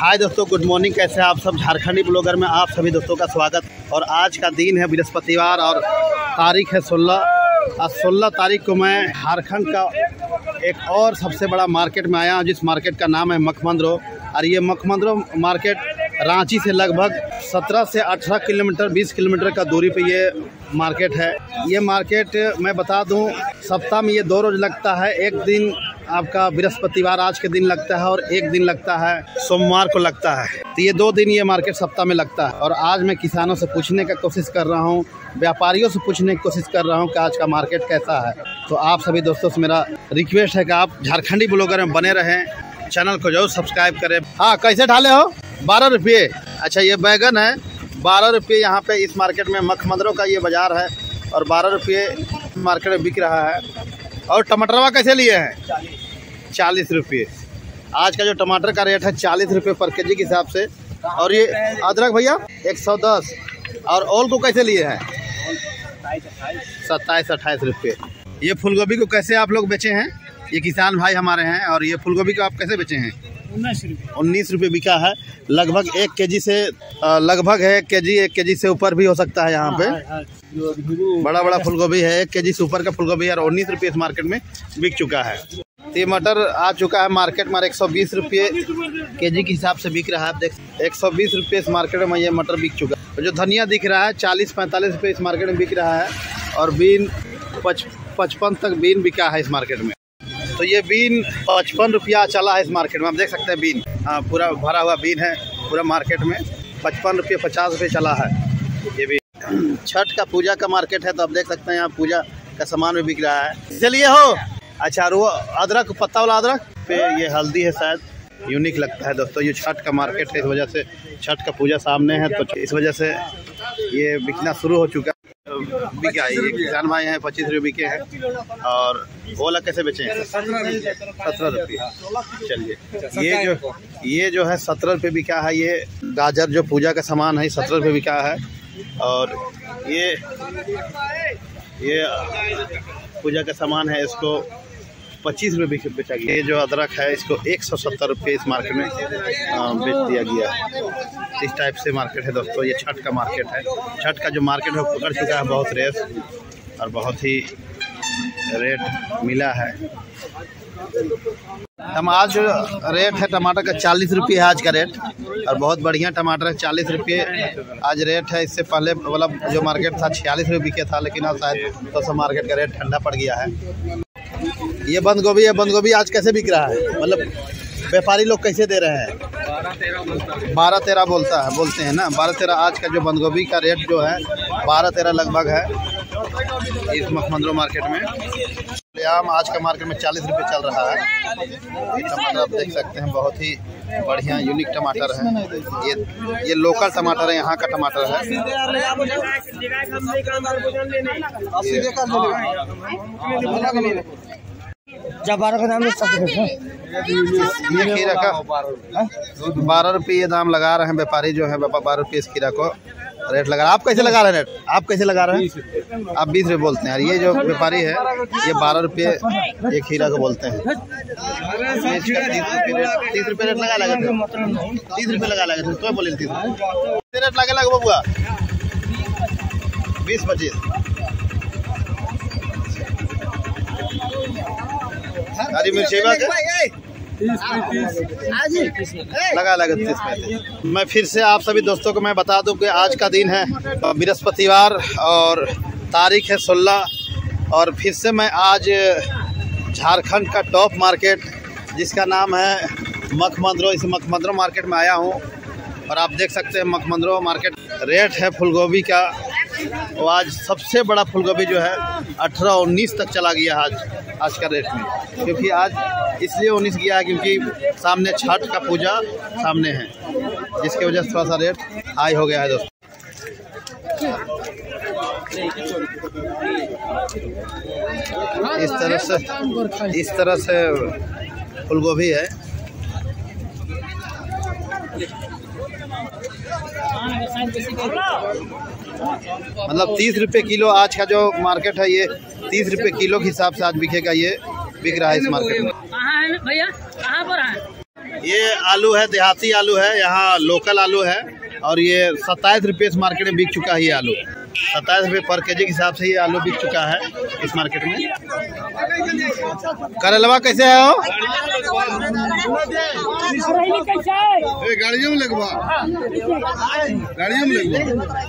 हाय दोस्तों good morning कैसे हैं आप सब? झारखंडी ब्लॉगर में आप सभी दोस्तों का स्वागत। और आज का दिन है बृहस्पतिवार और तारीख है सोलह। आज सोलह तारीख को मैं झारखंड का एक और सबसे बड़ा मार्केट में आया हूँ, जिस मार्केट का नाम है मखमंदरो। और ये मखमंदरो मार्केट रांची से लगभग 17 से 18 किलोमीटर 20 किलोमीटर का दूरी पे ये मार्केट है। ये मार्केट मैं बता दूँ, सप्ताह में ये दो रोज लगता है, एक दिन आपका बृहस्पतिवार आज के दिन लगता है और एक दिन लगता है, सोमवार को लगता है। तो ये दो दिन ये मार्केट सप्ताह में लगता है। और आज मैं किसानों से पूछने का कोशिश कर रहा हूँ, व्यापारियों से पूछने की कोशिश कर रहा हूँ कि आज का मार्केट कैसा है। तो आप सभी दोस्तों से मेरा रिक्वेस्ट है कि आप झारखंडी ब्लॉगर में बने रहें चैनल को ज़रूर सब्सक्राइब करें। हाँ कैसे ढाले हो? बारह रुपये। अच्छा ये बैगन है। बारह रुपये यहाँ पे इस मार्केट में मखमंदरों का ये बाज़ार है और बारह रुपये मार्केट में बिक रहा है। और टमाटरवा कैसे लिए हैं? चालीस रुपये। आज का जो टमाटर का रेट है चालीस रुपये पर के जी के हिसाब से। और ये अदरक भैया एक सौ दस। और ओल को कैसे लिए हैं? सत्ताईस अट्ठाईस रुपये। ये फूलगोभी को कैसे आप लोग बेचे हैं? ये किसान भाई हमारे हैं और ये फूलगोभी को आप कैसे बेचे हैं? उन्नीस रुपये। बिका है। लगभग एक केजी से लगभग है एक केजी एक केजी से ऊपर भी हो सकता है यहाँ पे। बड़ा बड़ा फूलगोभी है एक केजी से ऊपर का फूलगोभी है और उन्नीस रुपये इस मार्केट में बिक चुका है। तो ये मटर आ चुका है मार्केट में एक सौ बीस रुपये के जी के हिसाब से बिक रहा है। आप देख एक सौ बीस रुपये इस मार्केट में ये मटर बिक चुका है। और जो धनिया दिख रहा है, चालीस पैंतालीस रुपये इस मार्केट में बिक रहा है और बीन पच, पचपन तक बीन बिका है इस मार्केट में। तो ये बीन पचपन रुपया चला है इस मार्केट में। आप देख सकते हैं बीन। हाँ पूरा भरा हुआ बीन है पूरा मार्केट में। पचपन रुपये, पचास रुपये चला है ये भी छठ का पूजा का मार्केट है तो आप देख सकते हैं यहाँ पूजा का सामान भी बिक रहा है। चलिए हो! अच्छा और वो अदरक, पत्ता वाला अदरक? पे ये हल्दी है शायद। यूनिक लगता है दोस्तों, ये छठ का मार्केट है, इस वजह से छठ का पूजा सामने है तो इस वजह से ये बिकना शुरू हो चुका है। बिका ये किसान भाई हैं, पच्चीस रुपये बिके हैं, और ओला कैसे बेचे हैं? सत्रह रुपये। चलिए, ये जो ये जो है सत्रह रुपये बिका है, ये गाजर जो पूजा का सामान है सत्रह रुपये बिका है, और ये ये पूजा का सामान है, इसको पच्चीस रुपये बिक बेचा गया ये जो अदरक है, इसको एक सौ सत्तर रुपये इस मार्केट में बेच दिया गया। है इस टाइप से मार्केट है दोस्तों, ये छठ का मार्केट है। छठ का जो मार्केट है पकड़ चुका है बहुत रेस और बहुत ही रेट मिला है। आज रेट है टमाटर का चालीस रुपये है आज का रेट और बहुत बढ़िया टमाटर है, चालीस रुपये आज रेट है। इससे पहले मतलब जो मार्केट था, छियालीस रुपये बिके था, लेकिन अब शायद तो सब मार्केट का रेट ठंडा पड़ गया है। ये बंद गोभी है बंद गोभी आज कैसे बिक रहा है? मतलब व्यापारी लोग कैसे दे रहे हैं? बारह तेरह बोलता है, बोलते हैं ना। बारह तेरह आज का जो बंद गोभी का रेट जो है, बारह तेरह लगभग है इस मखमंदरो मार्केट में। आम आज का मार्केट में चालीस रुपये चल रहा है। टमाटर आप देख सकते हैं, बहुत ही बढ़िया यूनिक टमाटर है। ये ये लोकल टमाटर है, यहाँ का टमाटर है। जब बारह का दाम ये खीरा का बारह रुपये ये दाम लगा रहे हैं व्यापारी जो है बारह रुपये इस खीरा को रेट लगा रहे आप कैसे लगा रहे हैं रेट? आप कैसे लगा रहे हैं? आप बीस रुपये बोलते हैं। और ये जो व्यापारी है ये बारह रुपये ये खीरा को बोलते हैं। तीस रुपये रेट लगा लगे तीस रुपये लगा लगे थे। तो बोले तीस रुपये। रेट लगे लगे बबुआ? बीस पच्चीस। हरी मिर्ची लगा लगा, तीस पैंतीस। मैं फिर से आप सभी दोस्तों को मैं बता दूँ कि आज का दिन है, बृहस्पतिवार और तारीख है सोलह। और फिर से मैं आज झारखंड का टॉप मार्केट, जिसका नाम है मखमंदरो, इस मखमंदरो मार्केट में आया हूँ। और आप देख सकते हैं मखमंदरो मार्केट। रेट है फूलगोभी का वो आज सबसे बड़ा फूलगोभी जो है, अठारह उन्नीस तक चला गया आज आज का रेट में। क्योंकि आज इसलिए उन्नीस गया है क्योंकि सामने छठ का पूजा सामने है, जिसकी वजह से थोड़ा सा रेट हाई हो गया है दोस्तों। इस तरह से, इस तरह से फूलगोभी है। मतलब तीस रुपये किलो आज का जो मार्केट है ये तीस रुपये किलो के हिसाब से आज बिकेगा ये बिक रहा है इस मार्केट में। कहाँ है भैया? कहाँ पर है? ये आलू है देहाती आलू है यहाँ लोकल आलू है और ये सत्ताईस रुपये इस मार्केट में बिक चुका है ये आलू। सत्ताईस रुपये पर के जी के हिसाब से ये आलू बिक चुका है इस मार्केट में। करेलवा कैसे है हो गाड़ियों में लगवा। गाड़ियों में लगवा।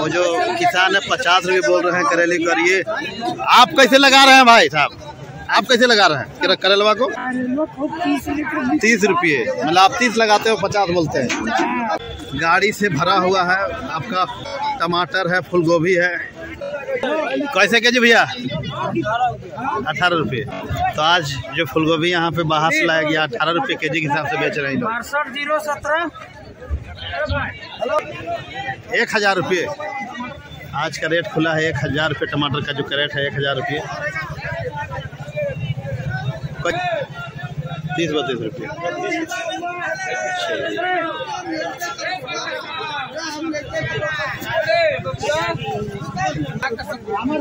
वो जो किसान है, पचास रुपये बोल रहे हैं करेले का ये आप कैसे लगा रहे हैं भाई साहब? आप कैसे लगा रहे हैं करे- करेलवा को? तीस रुपये। मतलब आप तीस लगाते हो, पचास बोलते हैं। गाड़ी से भरा हुआ है। आपका टमाटर है फूल गोभी है। कैसे के जी भैया? अठारह रुपये। तो आज जो फूल गोभी यहाँ पे बाहर से लाया गया अठारह रुपये के जी के हिसाब से बेच रहे हैं ज़ीरो सत्रह। एक हज़ार रुपये। आज का रेट खुला है एक हज़ार रुपये टमाटर का जो कैरेट है एक हज़ार रुपये। तीस बत्तीस रुपये।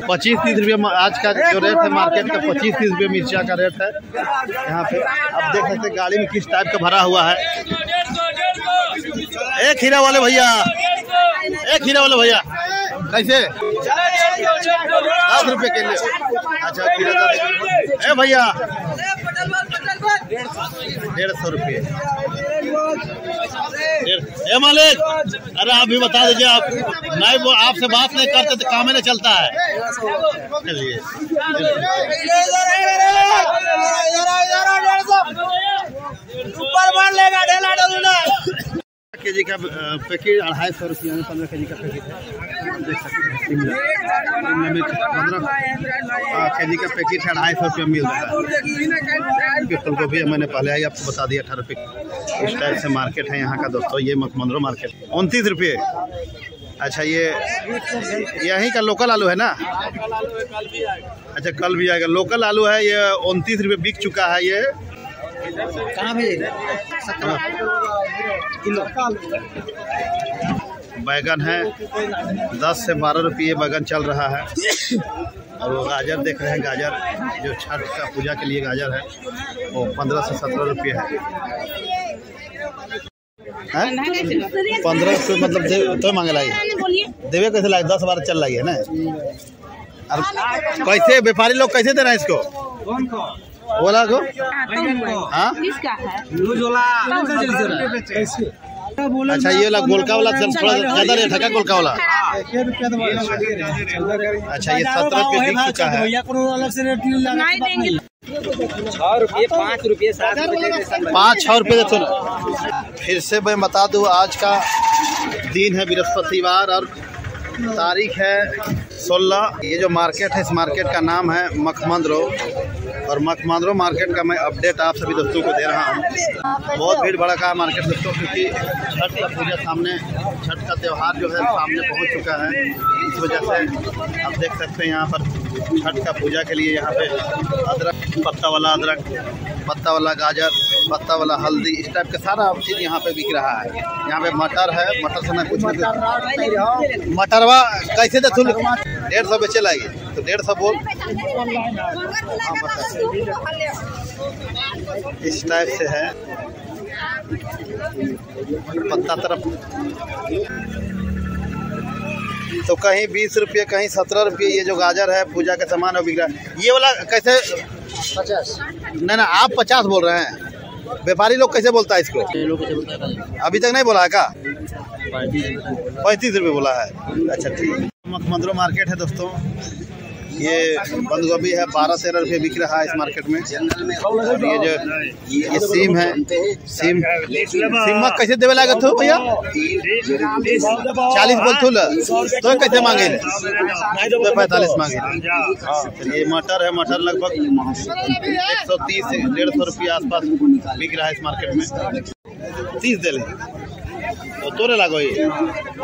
पच्चीस तीस रुपये आज का जो रेट है मार्केट का पच्चीस तीस रुपये मिर्चा का रेट है। यहाँ पे आप देख सकते हैं गाड़ी में किस टाइप का भरा हुआ है। एक हीरा वाले भैया, एक हीरा वाले भैया। कैसे? दस रुपये के लिए अच्छा। ए भैया, डेढ़ सौ रुपये। ए मालिक अरे आप भी बता दीजिए आप नहीं वो आपसे बात नहीं करते तो काम ही नहीं चलता है। चलिए। लेगा के जी का पैकेट अढ़ाई सौ रुपया में पंद्रह के जी का पैकेट है। देख सकते हैं शिमला शिमला मिर्च पंद्रह के जी का पैकेट है अढ़ाई सौ रुपये मिल रहा है। ये फूल गोभी मैंने पहले ही आपको बता दिया अठारह रुपये इस टाइप से मार्केट है यहाँ का दोस्तों ये मखमंदरो मार्केट। उनतीस रुपये। अच्छा ये यहीं का लोकल आलू है ना? अच्छा कल भी आएगा। लोकल आलू है ये उनतीस रुपये बिक चुका है ये। कहाँ भेजे बैगन है। दस से बारह रुपये बैगन चल रहा है। और वो गाजर देख रहे हैं गाजर जो छठ का पूजा के लिए गाजर है वो पंद्रह से सत्रह रुपये है। पंद्रह रुपये मतलब दे तो मांगे लाई? देवे कैसे लागे दस बारह चल रही है ना? और कैसे व्यापारी लोग कैसे दे रहे हैं इसको? बोला को? हाँ? किसका है? अच्छा ये वाला गोलका वाला सर थोड़ा ज़्यादा रेट है। क्या गोलका वाला अच्छा ये सत्रह रुपये बिक चुका है। भैया को अलग से रेट नहीं लगा नहीं देंगे। रुपये पाँच रुपये सात रुपये पाँच छः रुपये देते ना फिर से मैं बता दूँ आज का दिन है बृहस्पतिवार और तारीख है सोलह ये जो मार्केट है इस मार्केट का नाम है मखमंद्रो। और मखमंद्रो मार्केट का मैं अपडेट आप सभी दोस्तों को दे रहा हूँ। बहुत भीड़ भड़का है मार्केट दोस्तों क्योंकि छठ का पूजा सामने छठ का त्यौहार जो है सामने पहुँच चुका है। इस वजह से आप देख सकते हैं यहाँ पर छठ का पूजा के लिए यहाँ पे अदरक पत्ता वाला अदरक पत्ता वाला गाजर पत्ता वाला हल्दी इस टाइप का सारा चीज़ यहाँ पे बिक रहा है। यहाँ पे मटर है मटर से मैं कुछ मटरवा कैसे दे डेढ़ सौ बेचे लागी तो डेढ़ सौ बोल। इस टाइप से है। पत्ता तरफ़। तो कहीं बीस रुपये कहीं सत्रह रुपये ये जो गाजर है पूजा का सामान है वो बिक रहा है ये वाला कैसे? पचास। नहीं ना आप पचास बोल रहे हैं। व्यापारी लोग कैसे बोलता है इसको? अभी तक नहीं बोला है का? पैंतीस रुपये बोला है। अच्छा ठीक। मखमंदरो मार्केट है दोस्तों। ये बंद गोभी है बारह तेरह रुपये बिक रहा है इस मार्केट में। और ये जो ये सीम है सीम सीम कैसे देवे लागत हो भैया? चालीस बोल थू तो कैसे मांगे तो पैंतालीस मांगे चलिए मटर है मटर लगभग एक सौ तीस डेढ़ सौ रुपये आसपास बिक रहा है इस मार्केट में। तीस दे तो तोरे लागो ये।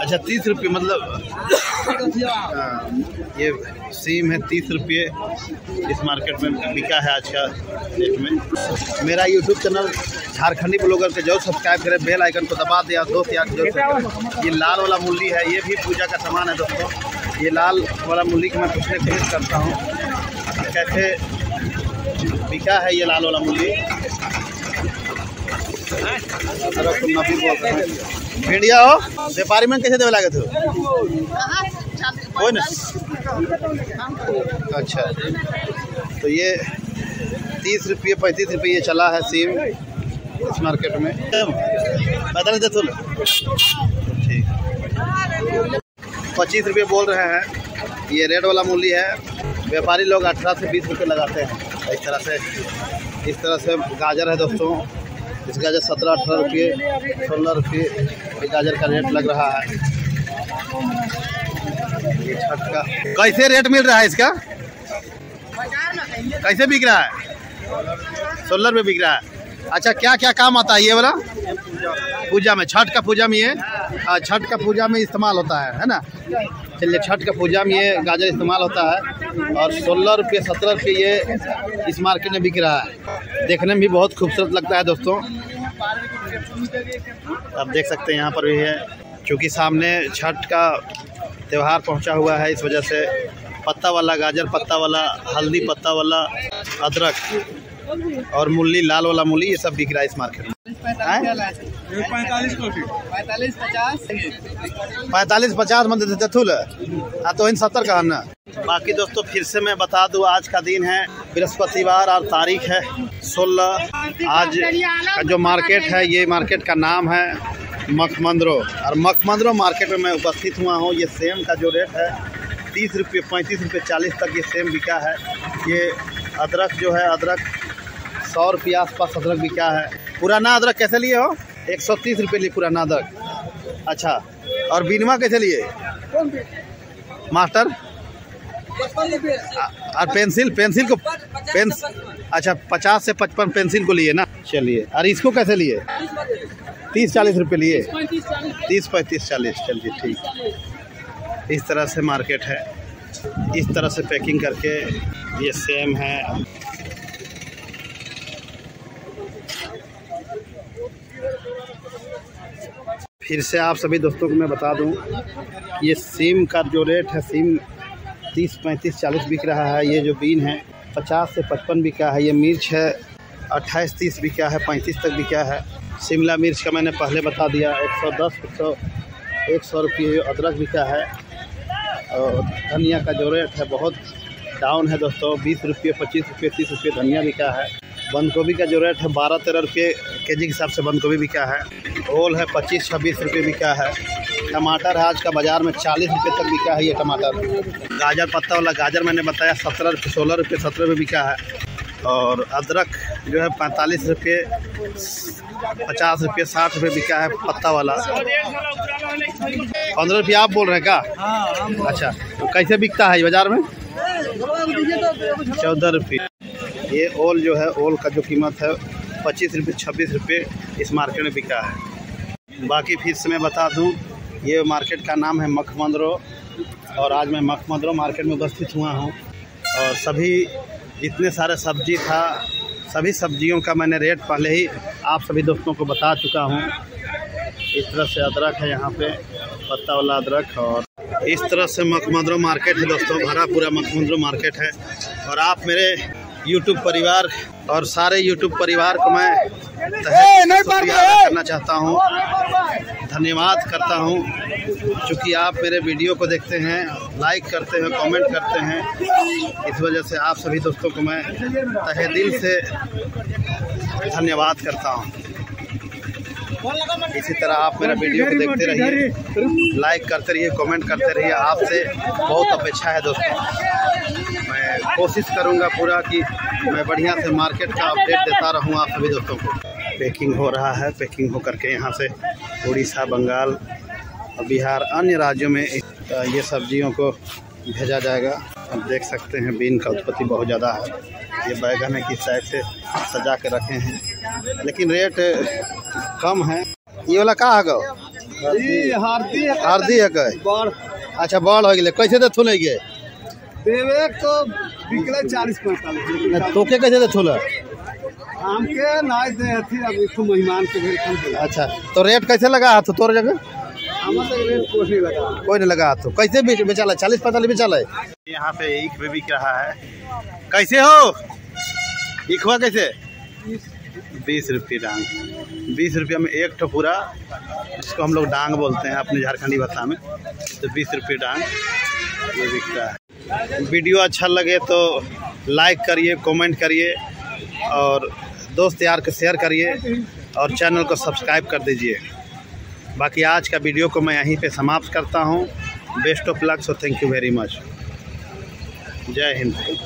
अच्छा तीस रुपये मतलब हाँ, ये सीम है तीस रुपये। इस मार्केट में बिका है आज का डेट में। मेरा यूट्यूब चैनल झारखंडी ब्लॉगर के जो सब्सक्राइब करें बेल आइकन को दबा दिया दोस्त यार करें। ये लाल वाला मूली है ये भी पूजा का सामान है दोस्तों। ये लाल वाला मूली की मैं पूछने की कोशिश करता हूँ। कैसे बिका है ये लाल वाला मूली को नबी बोलते हैं। भिंडिया हो, व्यापारी में कैसे देवे लागे थे कोई ना। अच्छा। तो ये तीस रुपये, पैंतीस रुपये चला है सीम इस मार्केट में। पैदल दे तो ठीक। पच्चीस रुपये बोल रहे हैं। ये रेड वाला मूली है। व्यापारी लोग अठारह से बीस रुपये लगाते हैं। इस तरह से, इस तरह से गाजर है दोस्तों। इस गाजर सत्रह अठारह रुपये, सोलह रुपये गाजर का रेट लग रहा है। का। कैसे रेट मिल रहा है इसका? कैसे बिक रहा है? सोलह रुपये बिक रहा है। अच्छा क्या क्या काम आता है ये वाला? पूजा में, छठ का पूजा में ये? छठ का पूजा में इस्तेमाल होता है है ना? चलिए, छठ का पूजा में ये गाजर इस्तेमाल होता है और सोलह रुपये, सत्रह रुपये ये इस मार्केट में बिक रहा है। देखने में भी बहुत खूबसूरत लगता है दोस्तों। आप देख सकते हैं यहाँ पर भी है। क्योंकि सामने छठ का त्यौहार पहुँचा हुआ है, इस वजह से पत्ता वाला गाजर, पत्ता वाला हल्दी, पत्ता वाला अदरक और मूली, लाल वाला मूली, ये सब बिक रहा है इस मार्केट में। पैंतालीस पैंतालीस पचास। पैंतालीस पचास में देते हाँ तो इन सत्तर का है ना बाकी दोस्तों फिर से मैं बता दूँ आज का दिन है बृहस्पतिवार और तारीख है सोलह। आज का जो मार्केट है ये मार्केट का नाम है मखमंदरो। और मखमंदरो मार्केट में मैं उपस्थित हुआ हूँ। ये सेम का जो रेट है तीस रुपये पैंतीस रुपये चालीस तक ये सेम बिका है। ये अदरक जो है अदरक सौ रुपये आसपास अदरक बिका है। पुराना अदरक कैसे लिए हो? एक सौ तीस रुपये लिए पूरा नादक। अच्छा और बीनमा कैसे लिए? मास्टर? और पेंसिल पेंसिल को पेन अच्छा पचास से पचपन पेंसिल को लिए ना? चलिए, और इसको कैसे लिए? तीस चालीस रुपये लिए। तीस पैंतीस चालीस, चलिए, ठीक। इस तरह से मार्केट है। इस तरह से पैकिंग करके ये सेम है। फिर से आप सभी दोस्तों को मैं बता दूँ, ये सिम का जो रेट है, सिम तीस, पैंतीस, चालीस बिक रहा है। ये जो बीन है, पचास से पचपन बिका है। ये मिर्च है, अट्ठाईस, तीस बिका है, पैंतीस तक बिका है। शिमला मिर्च का मैंने पहले बता दिया, एक सौ दस, एक सौ एक सौ रुपये अदरक बिका है। और धनिया का जो रेट है, बहुत डाउन है दोस्तों। बीस रुपये, पच्चीस रुपये, तीस रुपये धनिया बिका है। बंद गोभी का जो रेट है, बारह, तेरह रुपये के जी के हिसाब से बंद गोभी बिका है। ओल है पच्चीस, छब्बीस रुपये बिका है। टमाटर है आज का बाज़ार में चालीस रुपये तक बिका है ये टमाटर। गाजर पत्ता वाला गाजर मैंने बताया, सत्रह रुपये, सोलह रुपये, सत्रह रुपये बिका है। और अदरक जो है पैंतालीस रुपये, पचास रुपये, साठ रुपये बिका है पत्ता वाला। पंद्रह रुपये आप बोल रहे हैं क्या? अच्छा तो कैसे बिकता है ये बाज़ार में? चौदह रुपये। ये ओल जो है, ओल का जो कीमत है, पच्चीस रुपये, छब्बीस रुपये इस मार्केट में बिका है। बाकी फिर से मैं बता दूँ, ये मार्केट का नाम है मखमंदरो, और आज मैं मखमंदरो मार्केट में उपस्थित हुआ हूँ। और सभी जितने सारे सब्ज़ी था, सभी सब्जियों का मैंने रेट पहले ही आप सभी दोस्तों को बता चुका हूँ। इस तरह से अदरक है यहाँ पे, पत्ता वाला अदरक, और इस तरह से मखमंदरो मार्केट है दोस्तों, भरा पूरा मखमंदरो मार्केट है। और आप मेरे यूट्यूब परिवार और सारे यूट्यूब परिवार को मैं करना चाहता हूँ। धन्यवाद करता हूँ। क्योंकि आप मेरे वीडियो को देखते हैं लाइक करते हैं कमेंट करते हैं इस वजह से आप सभी दोस्तों को मैं तहे दिल से धन्यवाद करता हूँ। इसी तरह आप मेरा वीडियो को देखते रहिए लाइक करते रहिए कमेंट करते रहिए आपसे बहुत अपेक्षा है दोस्तों। मैं कोशिश करूँगा पूरा कि मैं बढ़िया से मार्केट का अपडेट देता रहूँ आप सभी दोस्तों को। पैकिंग हो रहा है। पैकिंग हो करके यहाँ से उड़ीसा बंगाल और बिहार अन्य राज्यों में ये सब्जियों को भेजा जाएगा। आप देख सकते हैं बीन का उत्पत्ति बहुत ज़्यादा है। ये बैगन है किस साइड से सजा के रखे हैं लेकिन रेट कम है। ये वाला का है गो? हारती है। हरदी है गए बड़ अच्छा बड़ हो गए कैसे देथुल है गे देवे तो बिकले चालीस पैंतालीस। तोके कैसे देथुल है आम के नाच दे अथी अब इसको मेहमान के कम अच्छा तो रेट कैसे लगा हाथ तोर जगह? तो रेट कुछ नहीं लगा। कोई नहीं लगा हाथ कैसे बेच बेचा चालीस पैंतालीस बेचा है? यहाँ पे ईख भी बिक रहा है। कैसे हो? ईखवा कैसे? बीस रुपये डांग। बीस रुपये में एक ठो पूरा जिसको हम लोग डांग बोलते हैं अपने झारखंडी भाषा में तो बीस रुपये डांग। ये बिकता है। वीडियो अच्छा लगे तो लाइक करिए कमेंट करिए और दोस्त यार को शेयर करिए और चैनल को सब्सक्राइब कर दीजिए। बाकी आज का वीडियो को मैं यहीं पे समाप्त करता हूँ। Best of luck so thank you very much जय हिंद।